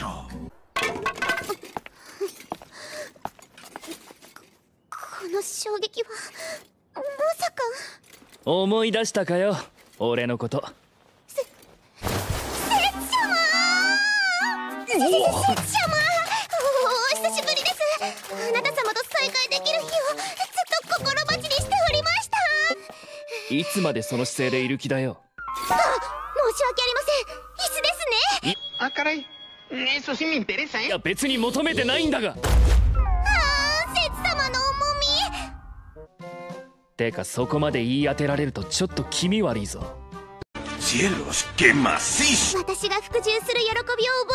長この衝撃はまさか。思い出したかよ俺のこと。っっお久しぶりです。あなた様と再会できる日をずっと心待ちにしておりました。いつまでその姿勢でいる気だよ。あ申し訳ありません。椅子ですね。明るい。Eso sí me interesa, ¿eh? や別に求めてないんだがああせつ様の重みてかそこまで言い当てられるとちょっと気味悪いぞ ¡Cielos, qué macizo! 私が服従する喜びを覚